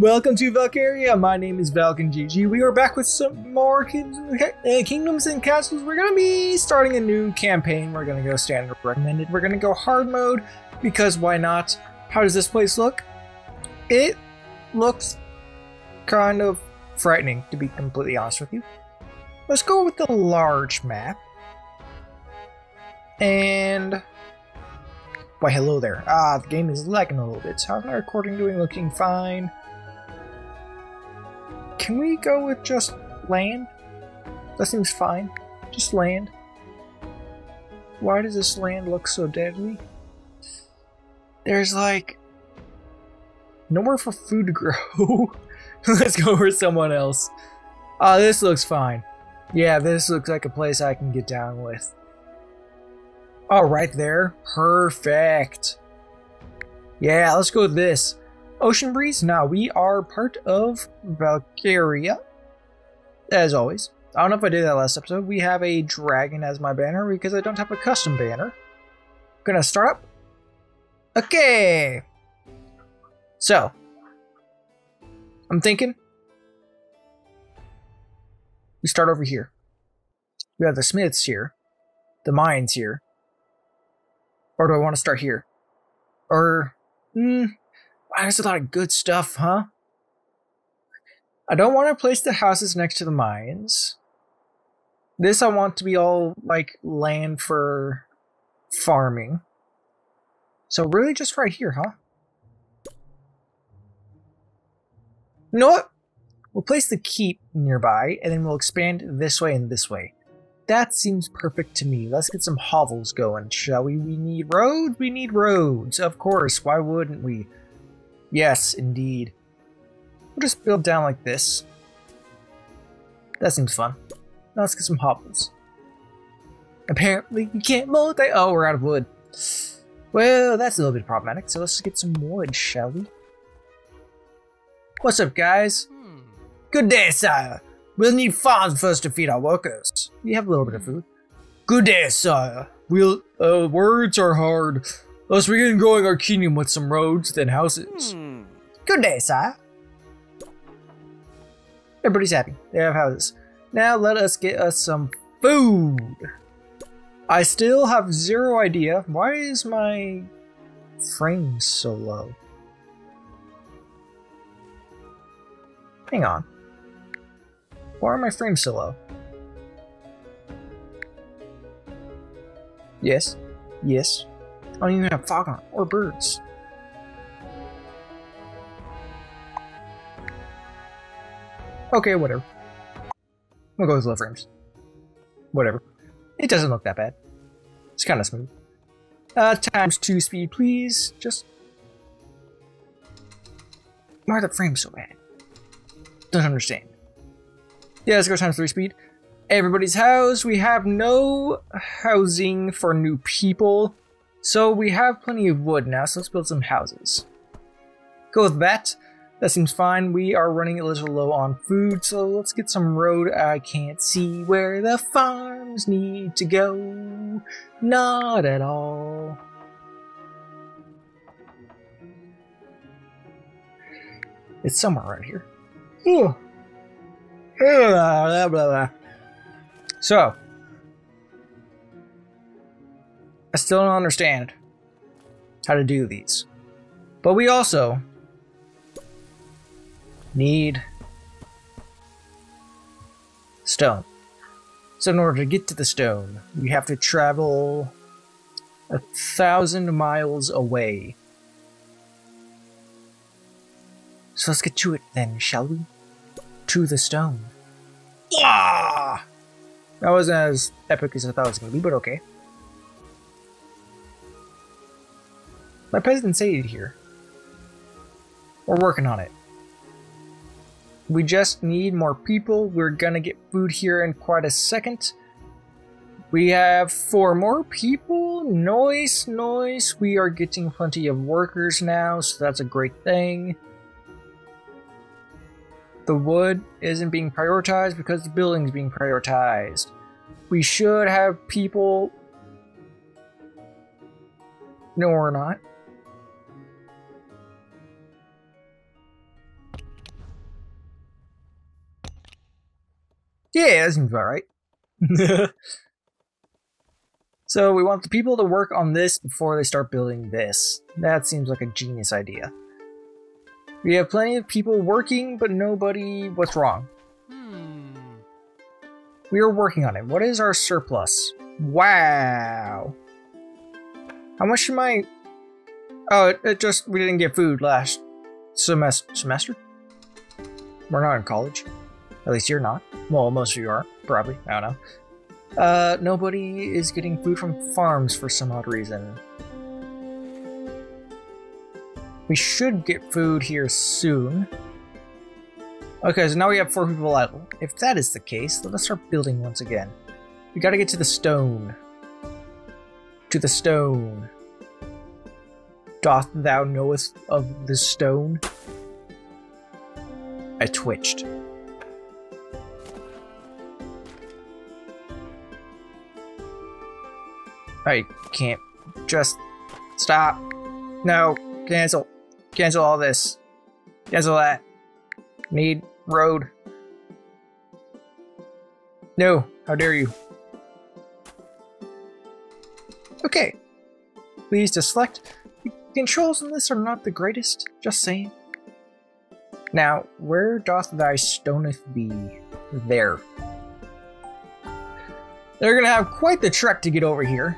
Welcome to Valkyria. My name is Valkyn GG. We are back with some more uh, Kingdoms and Castles. We're going to be starting a new campaign. We're going to go standard recommended. We're going to go hard mode because why not? How does this place look? It looks kind of frightening, to be completely honest with you. Let's go with the large map. And why hello there. Ah, the game is lagging a little bit. How's my recording doing? Looking fine. Can we go with just land? That seems fine. Just land. Why does this land look so deadly? There's like nowhere for food to grow. Let's go for someone else. Oh, this looks fine. Yeah, this looks like a place I can get down with. Oh, right there. Perfect. Yeah, let's go with this. Ocean Breeze? Now, we are part of Valkyria. As always. I don't know if I did that last episode. We have a dragon as my banner because I don't have a custom banner. Gonna start up. Okay. So. I'm thinking. We start over here. We have the smiths here. The mines here. Or do I want to start here? Or, hmm, there's a lot of good stuff, huh? I don't want to place the houses next to the mines. This I want to be all like land for farming. So really just right here, huh? You know what? We'll place the keep nearby, and then we'll expand this way and this way. That seems perfect to me. Let's get some hovels going, shall we? We need roads? We need roads. Of course, why wouldn't we? Yes, indeed. We'll just build down like this. That seems fun. Now let's get some hovels. Apparently, you can't multi- Oh, we're out of wood. Well, that's a little bit problematic, so let's get some wood, shall we? What's up, guys? Good day, sire. We'll need farms first to feed our workers. We have a little bit of food. Good day, sire. We'll, uh, words are hard. Let's begin growing our kingdom with some roads, then houses. Hmm. Good day, sire. Everybody's happy. They have houses. Now let us get us some food. I still have zero idea. Why is my frame so low? Hang on. Why are my frames so low? Yes. Yes. I don't even have fog on or birds. Okay, whatever. We'll go with low frames. Whatever. It doesn't look that bad. It's kind of smooth. Uh, times two speed, please. Just... Why are the frames so bad? Don't understand. Yeah, let's go times three speed. Everybody's house. We have no housing for new people. So we have plenty of wood now, so let's build some houses. Go with that. That seems fine. We are running a little low on food, so let's get some road. I can't see where the farms need to go. Not at all. It's somewhere right here. Ooh. So, I still don't understand how to do these. But we also need stone. So in order to get to the stone, we have to travel a thousand miles away. So let's get to it then, shall we? to the stone. Ah! That wasn't as epic as I thought it was going to be, but okay. My say it here. We're working on it. We just need more people. We're gonna get food here in quite a second. We have four more people. Noise, noise. We are getting plenty of workers now, so that's a great thing the wood isn't being prioritized because the building's being prioritized. We should have people. No, we're not. Yeah, that seems about right. so we want the people to work on this before they start building this. That seems like a genius idea. We have plenty of people working, but nobody... What's wrong? Hmm. We are working on it. What is our surplus? Wow. How much am I... Oh, it, it just... We didn't get food last semester. Semester? We're not in college. At least you're not. Well, most of you are. Probably. I don't know. Uh, nobody is getting food from farms for some odd reason. We should get food here soon. Okay, so now we have four people idle. If that is the case, let us start building once again. We gotta get to the stone. To the stone. Doth thou knowest of the stone? I twitched. I can't. Just stop. No, cancel. Cancel all this. Cancel that. Need road. No, how dare you. Okay. Please to select. The controls on this are not the greatest, just saying. Now, where doth thy stoneth be? There. They're gonna have quite the trek to get over here.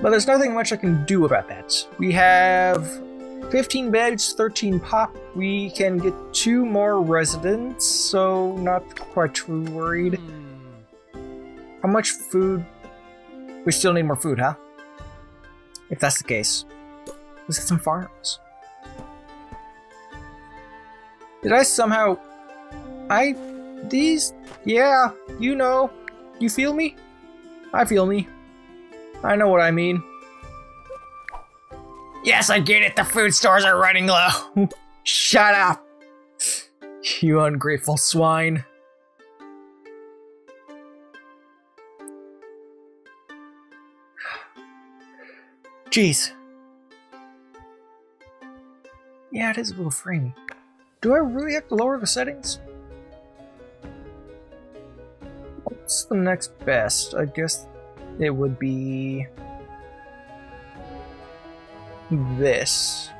But there's nothing much I can do about that. We have 15 beds, 13 pop. We can get two more residents, so not quite too worried. Hmm. How much food? We still need more food, huh? If that's the case, let's get some farms. Did I somehow... I... These... Yeah, you know. You feel me? I feel me. I know what I mean. Yes, I get it. The food stores are running low. Shut up. You ungrateful swine. Jeez. Yeah, it is a little framey. Do I really have to lower the settings? What's the next best? I guess it would be this.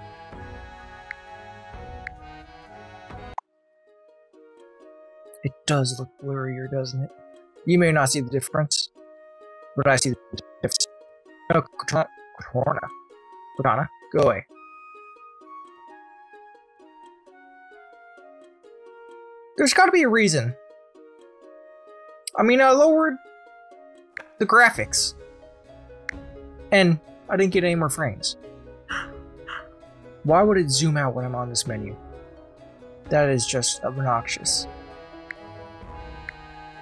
It does look blurrier, doesn't it? You may not see the difference, but I see the difference. Oh, no, Cortana. Cortana, go away. There's gotta be a reason. I mean, uh, I lowered the graphics. And I didn't get any more frames. Why would it zoom out when I'm on this menu? That is just obnoxious.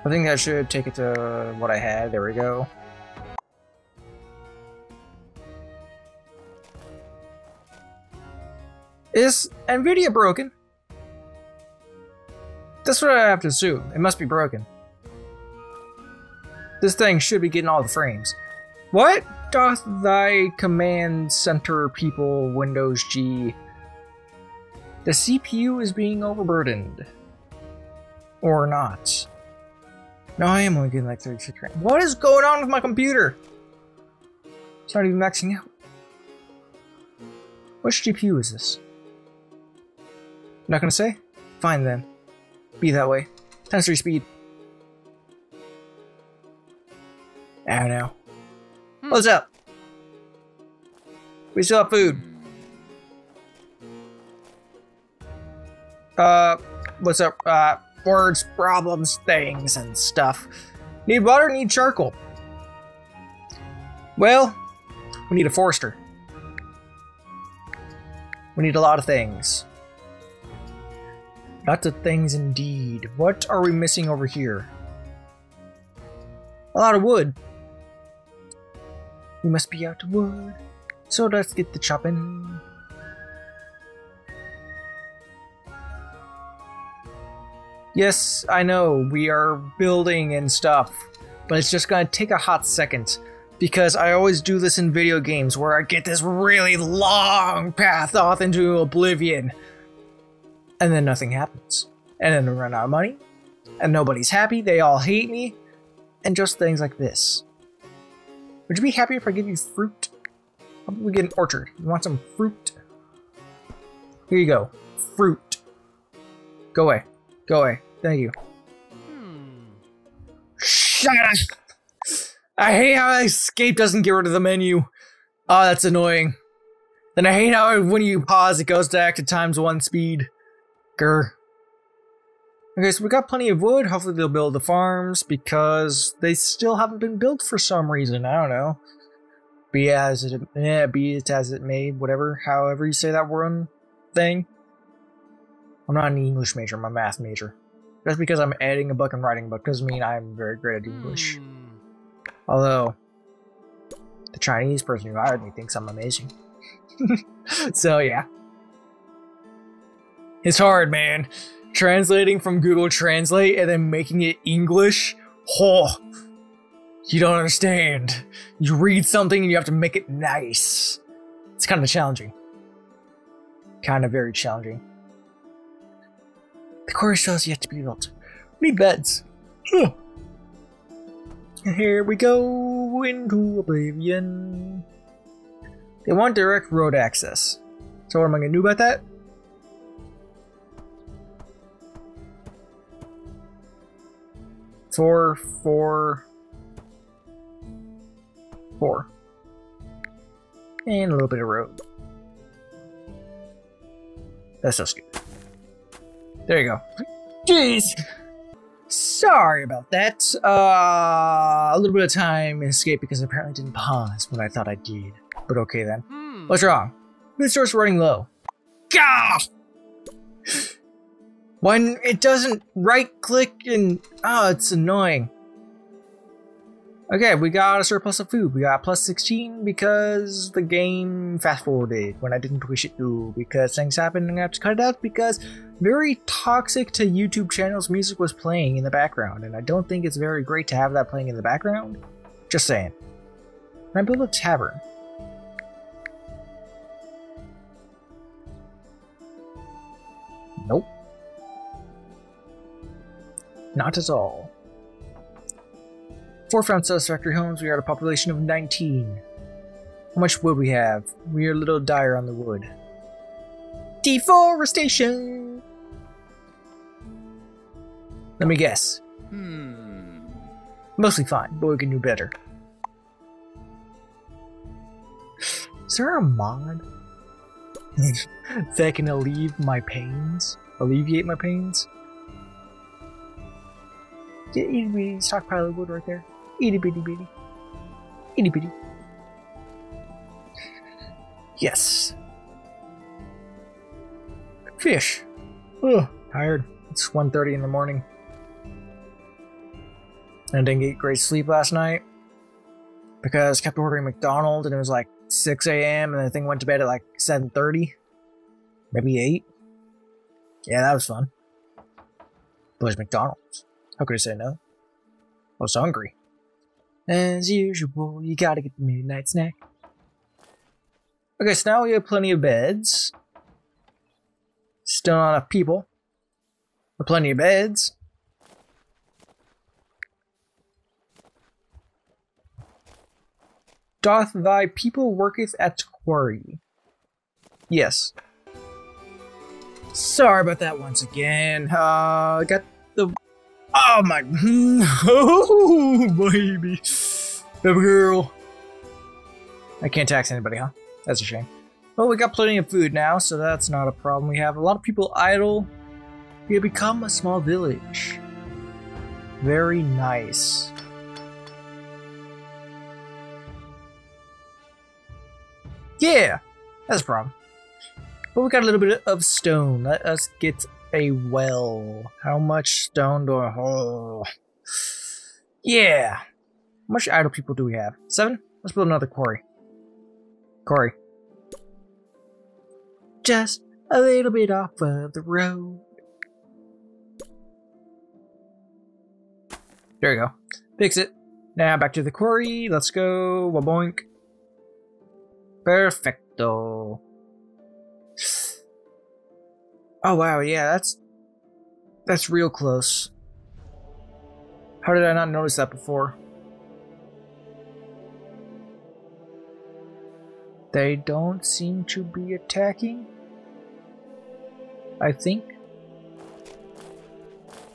I think that should take it to what I had. There we go. Is NVIDIA broken? That's what I have to assume. It must be broken. This thing should be getting all the frames. What doth thy command center people Windows G? The CPU is being overburdened. Or not. No, I am only getting like 36 frames. What is going on with my computer? It's not even maxing out. Which GPU is this? Not gonna say? Fine then. Be that way. Times 3 speed. I don't know. Hmm. What's up? We still have food. Uh, what's up? Uh, words, problems, things, and stuff. Need water, need charcoal. Well, we need a forester. We need a lot of things. Lots of things indeed. What are we missing over here? A lot of wood. We must be out of wood. So let's get the chopping. Yes, I know, we are building and stuff, but it's just gonna take a hot second. Because I always do this in video games where I get this really long path off into oblivion. And then nothing happens. And then I run out of money. and nobody's happy. They all hate me, and just things like this. Would you be happy if I give you fruit? How about we get an orchard? You want some fruit? Here you go. Fruit. Go away. Go away. Thank you. Shut up! I hate how escape doesn't get rid of the menu. Oh, that's annoying. Then I hate how when you pause, it goes back to times one speed. Grr. Okay, so we got plenty of wood. Hopefully they'll build the farms because they still haven't been built for some reason. I don't know. Be as it, yeah, be it as it may, whatever, however you say that word thing. I'm not an English major, I'm a math major. Just because I'm editing a book and writing a book doesn't mean I'm very great at English. Hmm. Although, the Chinese person who hired me thinks I'm amazing. so, yeah. It's hard, man. Translating from Google Translate and then making it English. Oh, you don't understand. You read something and you have to make it nice. It's kind of challenging. Kind of very challenging. The still has yet to be built. We need beds. Huh. Here we go into oblivion. They want direct road access. So what am I gonna do about that? Four, four, four. And a little bit of rope. That's so stupid. There you go. Jeez! Sorry about that. Uh, a little bit of time escaped because I apparently didn't pause when I thought I did. But okay then. Hmm. What's wrong? Food source running low. Gah! When it doesn't right click and oh, it's annoying. Okay, we got a surplus of food. We got plus 16 because the game fast forwarded when I didn't wish it to because things happened and I have to cut it out because very toxic to YouTube channels music was playing in the background and I don't think it's very great to have that playing in the background. Just saying. Can I build a tavern? Nope. Not at all. Four found satisfactory homes. We are at a population of 19. How much wood we have? We are a little dire on the wood. Deforestation! Let me guess. Hmm. Mostly fine, but we can do better. Is there a mod that can alleviate my pains? Alleviate my pains? Itty bitty stockpile of wood right there. Itty bitty bitty. Itty bitty. Yes. Fish. Ugh, tired. It's 1.30 in the morning. And I didn't get great sleep last night because I kept ordering McDonald's and it was like 6 a.m. and the thing went to bed at like 7.30, maybe 8. Yeah, that was fun. But it's McDonald's. How could I say no? I was hungry. As usual, you gotta get the midnight snack. Okay, so now we have plenty of beds. Still not enough people. But plenty of beds. Doth thy people worketh at quarry? Yes. Sorry about that once again. Uh, got the. Oh my. Oh, baby. Baby girl. I can't tax anybody, huh? That's a shame. Well, we got plenty of food now, so that's not a problem. We have a lot of people idle. We have become a small village. Very nice. Yeah, that's a problem. But we got a little bit of stone. Let us get a well. How much stone do I oh. Yeah. How much idle people do we have? Seven? Let's build another quarry. Quarry. Just a little bit off of the road. There you go. Fix it. Now back to the quarry. Let's go. Waboink. Perfecto. Oh wow, yeah, that's that's real close. How did I not notice that before? They don't seem to be attacking. I think.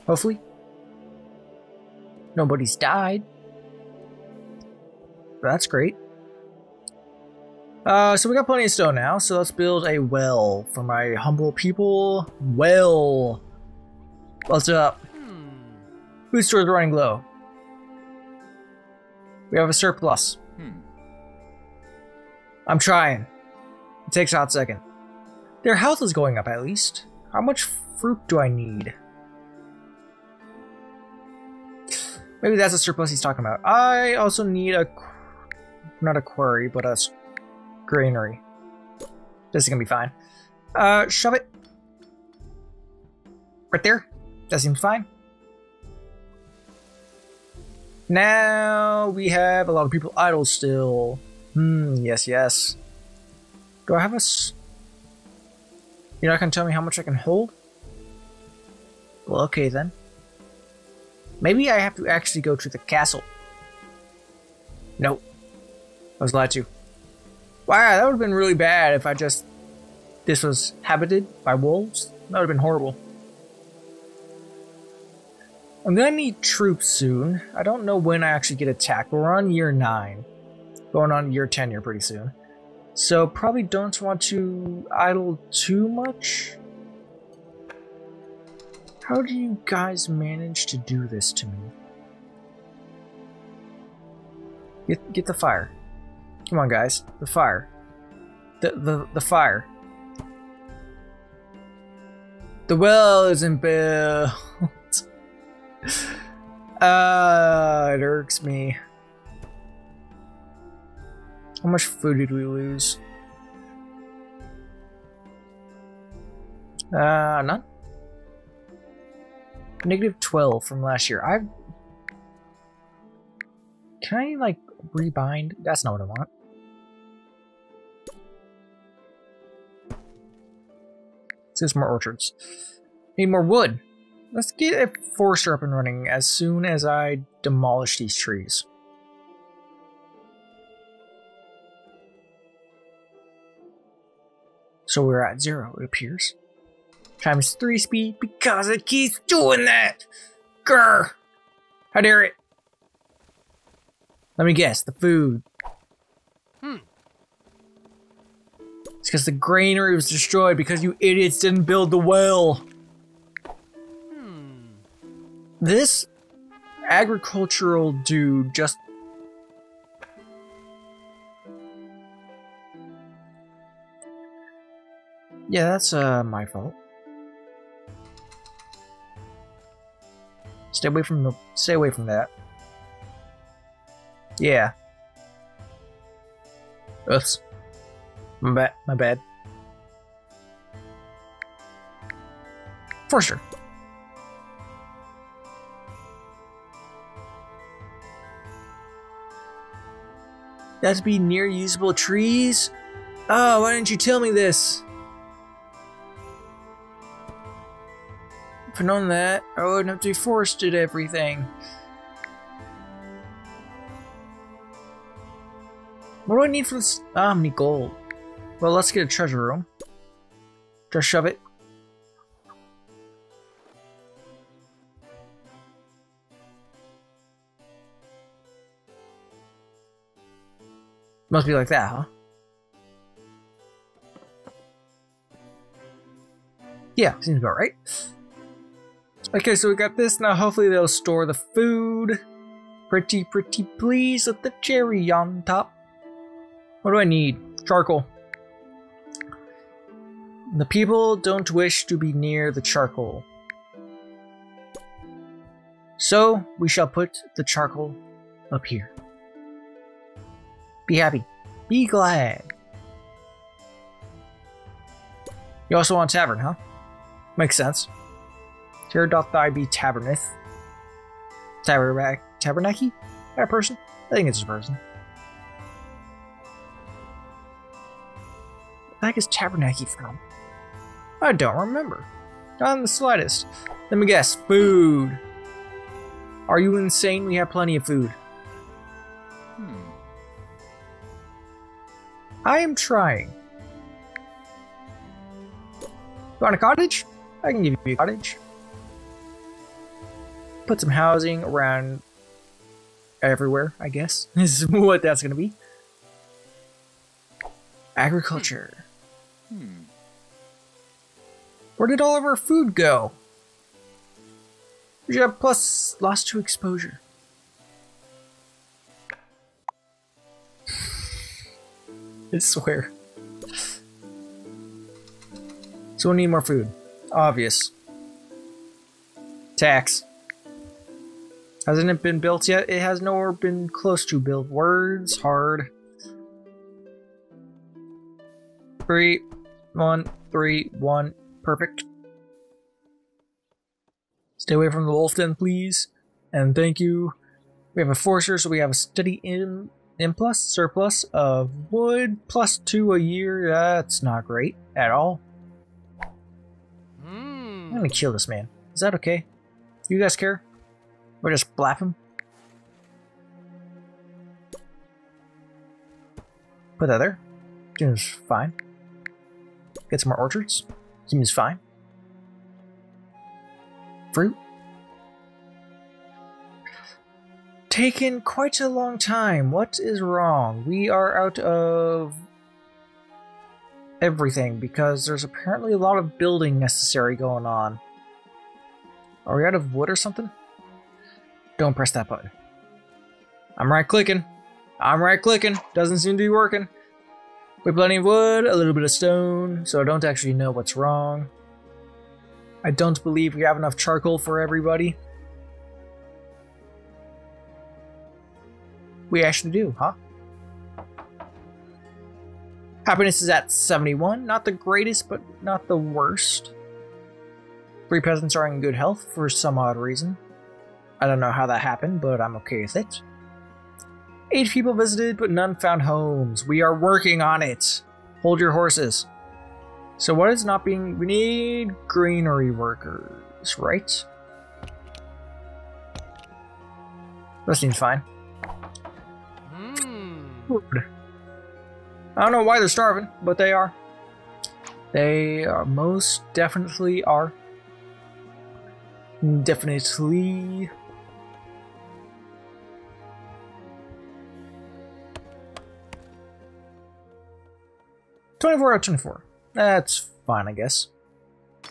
Hopefully. Nobody's died. That's great. Uh, so we got plenty of stone now, so let's build a well for my humble people. Well. What's up? Hmm. Food store's running low. We have a surplus. Hmm. I'm trying. It takes a hot second. Their health is going up at least. How much fruit do I need? Maybe that's a surplus he's talking about. I also need a, not a quarry, but a granary. This is gonna be fine. Uh, shove it. Right there. That seems fine. Now we have a lot of people idle still. Hmm, yes, yes. Do I have a... S You're not gonna tell me how much I can hold? Well, okay then. Maybe I have to actually go to the castle. Nope. I was lied to. Wow, that would have been really bad if I just... This was habited by wolves? That would have been horrible. I'm gonna need troops soon. I don't know when I actually get attacked. We're on year 9 going on year tenure pretty soon. So probably don't want to idle too much. How do you guys manage to do this to me? Get get the fire. Come on guys, the fire. The the the fire. The well isn't built. uh it irks me. How much food did we lose? Uh, none? Negative 12 from last year. I've... Can I, like, rebind? That's not what I want. It more orchards. Need more wood. Let's get a forester up and running as soon as I demolish these trees. So we're at zero, it appears. Times three speed because it keeps doing that! Grr! How dare it? Let me guess, the food. It's because the granary was destroyed because you idiots didn't build the well. Hmm. This agricultural dude just Yeah, that's uh, my fault. Stay away from the. Stay away from that. Yeah. Oops. My bad. My bad. For sure. That's be near usable trees? Oh, why didn't you tell me this? If I'd known that, I wouldn't have deforested everything. What do I need for this? Ah, me gold. Well, let's get a treasure room. Just shove it. Must be like that, huh? Yeah, seems about right. Okay, so we got this. Now hopefully they'll store the food. Pretty, pretty please with the cherry on top. What do I need? Charcoal. The people don't wish to be near the charcoal. So we shall put the charcoal up here. Be happy. Be glad. You also want tavern, huh? Makes sense. Here doth thy be Taberneth. Tabernac Tabernachy? That person? I think it's a person. What the heck is Tabernachy from? I don't remember. Not in the slightest. Let me guess. Food. Are you insane? We have plenty of food. Hmm. I am trying. You want a cottage? I can give you a cottage. Put some housing around everywhere, I guess. is what that's gonna be. Agriculture. Hmm. Where did all of our food go? Have plus lost to exposure. I swear. So we need more food. Obvious. Tax. Hasn't it been built yet? It has nowhere been close to built. Words hard. Three, one, three, one. Perfect. Stay away from the wolf den, please. And thank you. We have a forester, so we have a steady in, in plus surplus of wood plus two a year. That's not great at all. I'm Hmm. gonna kill this man. Is that okay? You guys care? Or just blap him? Put that there. Seems fine. Get some more orchards. Seems fine. Fruit. Taken quite a long time. What is wrong? We are out of everything because there's apparently a lot of building necessary going on. Are we out of wood or something? Don't press that button. I'm right clicking. I'm right clicking. Doesn't seem to be working. We have plenty of wood, a little bit of stone, so I don't actually know what's wrong. I don't believe we have enough charcoal for everybody. We actually do, huh? Happiness is at 71. Not the greatest, but not the worst. Three peasants are in good health for some odd reason. I don't know how that happened, but I'm okay with it. Eight people visited, but none found homes. We are working on it. Hold your horses. So what is not being... We need granary workers, right? That seems fine. Food. I don't know why they're starving, but they are. They are most definitely are. Definitely. Twenty-four out of twenty-four. That's fine, I guess.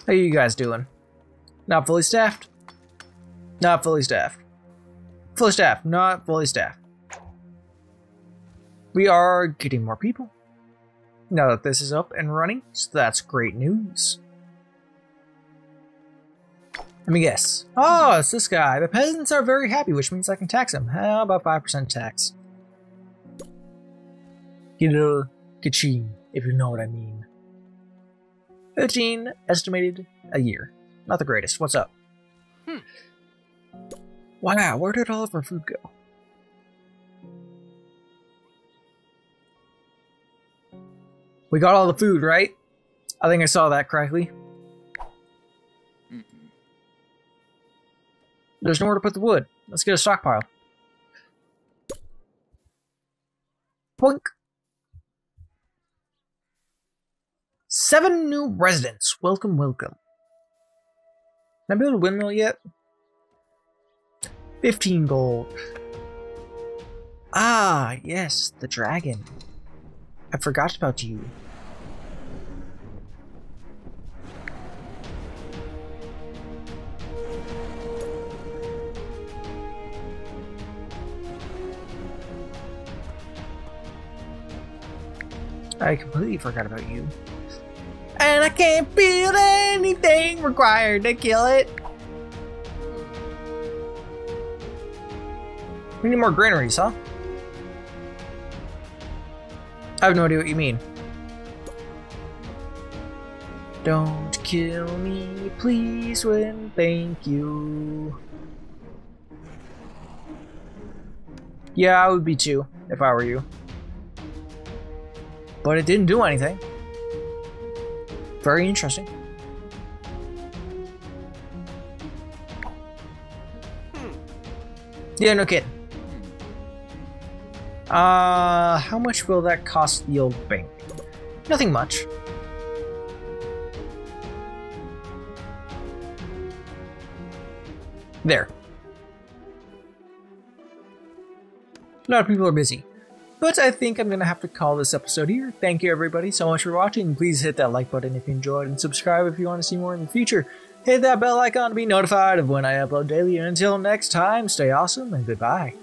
How are you guys doing? Not fully staffed. Not fully staffed. Fully staffed. Not fully staffed. We are getting more people. Now that this is up and running, so that's great news. Let me guess. Oh, it's this guy. The peasants are very happy, which means I can tax them. How about 5% tax? Get a kaching, if you know what I mean. 15 estimated a year. Not the greatest. What's up? Hmm. Wow, where did all of our food go? We got all the food, right? I think I saw that correctly. Mm-mm. There's nowhere to put the wood. Let's get a stockpile. Boink. Seven new residents. Welcome, welcome. Can I build a windmill yet? 15 gold. Ah, yes, the dragon. I forgot about you. I completely forgot about you. And I can't build anything required to kill it. We need more granaries, huh? I have no idea what you mean. Don't kill me, please, when thank you. Yeah, I would be too, if I were you. But it didn't do anything. Very interesting. Yeah, no kidding. Uh, how much will that cost the old bank? Nothing much. There. A lot of people are busy. But I think I'm to have to call this episode here. Thank you everybody so much for watching. Please hit that like button if you enjoyed and subscribe if you want to see more in the future. Hit that bell icon to be notified of when I upload daily. And until next time, stay awesome and goodbye.